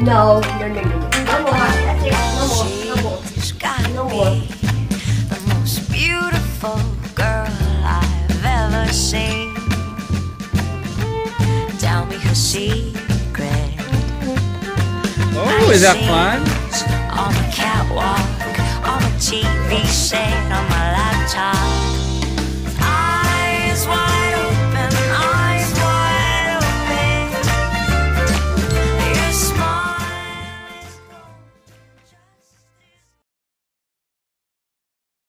No, no, no, no, no. No more. That's it. No more. No more. She's got No more. the most beautiful girl I've ever seen. Tell me her secret. Oh, is that fun? On the catwalk, on the TV set,